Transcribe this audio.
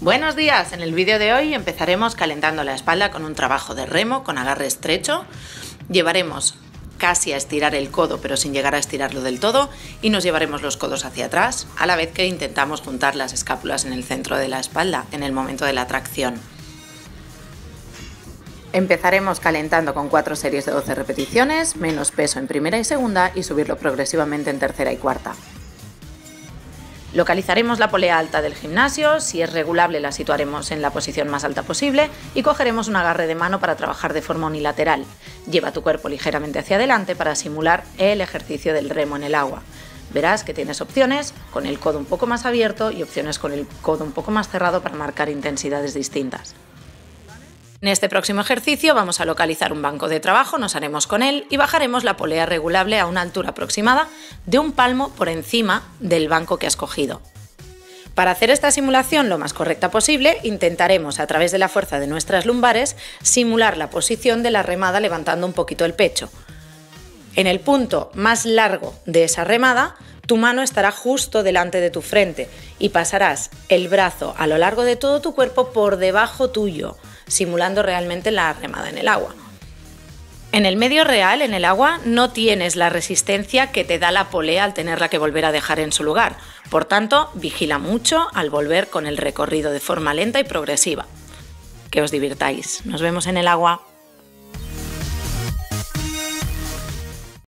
Buenos días, en el vídeo de hoy empezaremos calentando la espalda con un trabajo de remo con agarre estrecho. Llevaremos casi a estirar el codo pero sin llegar a estirarlo del todo y nos llevaremos los codos hacia atrás a la vez que intentamos juntar las escápulas en el centro de la espalda en el momento de la tracción. Empezaremos calentando con cuatro series de 12 repeticiones, menos peso en primera y segunda y subirlo progresivamente en tercera y cuarta. Localizaremos la polea alta del gimnasio, si es regulable la situaremos en la posición más alta posible y cogeremos un agarre de mano para trabajar de forma unilateral. Lleva tu cuerpo ligeramente hacia adelante para simular el ejercicio del remo en el agua. Verás que tienes opciones con el codo un poco más abierto y opciones con el codo un poco más cerrado para marcar intensidades distintas. En este próximo ejercicio vamos a localizar un banco de trabajo, nos haremos con él y bajaremos la polea regulable a una altura aproximada de un palmo por encima del banco que has cogido. Para hacer esta simulación lo más correcta posible, intentaremos a través de la fuerza de nuestras lumbares simular la posición de la remada levantando un poquito el pecho. En el punto más largo de esa remada, tu mano estará justo delante de tu frente y pasarás el brazo a lo largo de todo tu cuerpo por debajo tuyo, simulando realmente la remada en el agua. En el medio real, en el agua, no tienes la resistencia que te da la polea al tenerla que volver a dejar en su lugar. Por tanto, vigila mucho al volver con el recorrido de forma lenta y progresiva. Que os divirtáis. Nos vemos en el agua.